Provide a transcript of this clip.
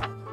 Bye.